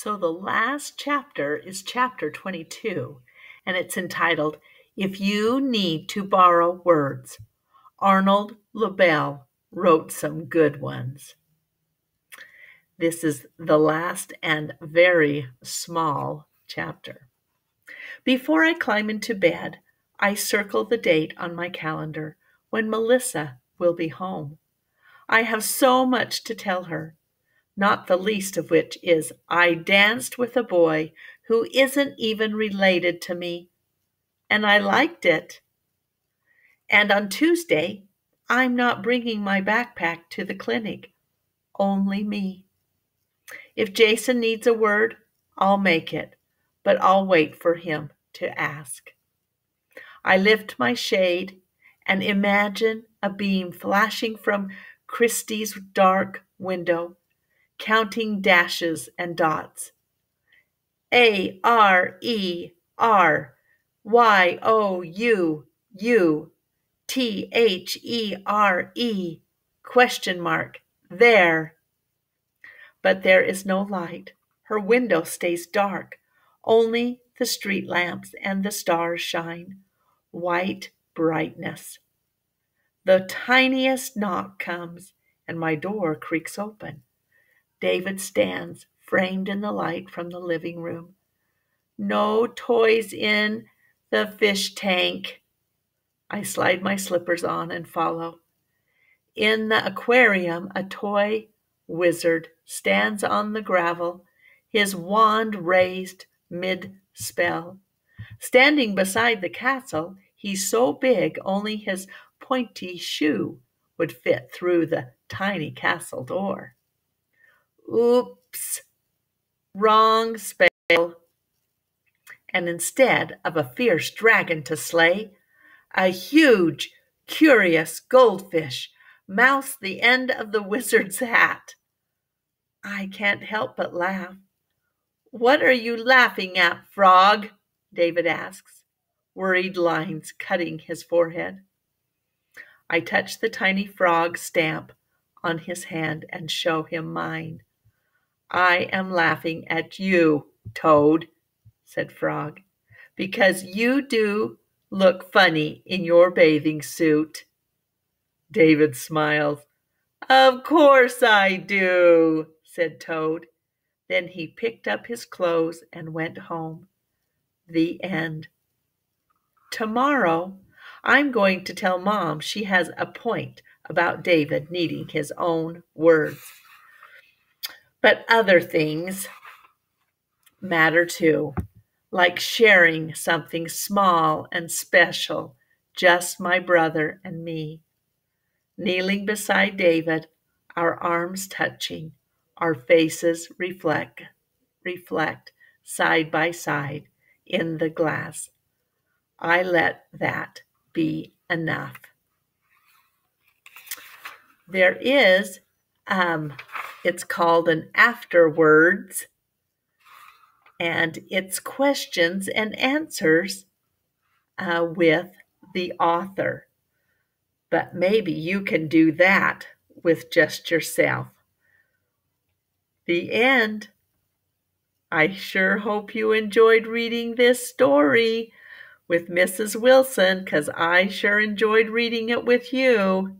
So the last chapter is chapter 22, and it's entitled If You Need to Borrow Words. Arnold Lobel wrote some good ones. This is the last and very small chapter. Before I climb into bed, I circle the date on my calendar when Melissa will be home. I have so much to tell her, not the least of which is I danced with a boy who isn't even related to me, and I liked it. And on Tuesday, I'm not bringing my backpack to the clinic, only me. If Jason needs a word, I'll make it, but I'll wait for him to ask. I lift my shade and imagine a beam flashing from Kristi's dark window, counting dashes and dots. A R E R Y O U U T H E R E question mark there. But there is no light. Her window stays dark. Only the street lamps and the stars shine. White brightness. The tiniest knock comes, and my door creaks open. David stands, framed in the light from the living room. No toys in the fish tank. I slide my slippers on and follow. In the aquarium, a toy wizard stands on the gravel, his wand raised mid spell. Standing beside the castle, he's so big only his pointy shoe would fit through the tiny castle door. Oops, wrong spell. And instead of a fierce dragon to slay, a huge, curious goldfish moused the end of the wizard's hat. I can't help but laugh. What are you laughing at, frog? David asks, worried lines cutting his forehead. I touch the tiny frog stamp on his hand and show him mine. I am laughing at you, Toad, said Frog, because you do look funny in your bathing suit. David smiled. Of course I do, said Toad. Then he picked up his clothes and went home. The end. Tomorrow, I'm going to tell Mom she has a point about David needing his own words. But other things matter too, like sharing something small and special, just my brother and me. Kneeling beside David, our arms touching, our faces reflect, reflect side by side in the glass. I let that be enough. There is, um, it's called an afterwards. and it's questions and answers uh, with the author. But maybe you can do that with just yourself. The end. I sure hope you enjoyed reading this story with Mrs. Wilson because I sure enjoyed reading it with you.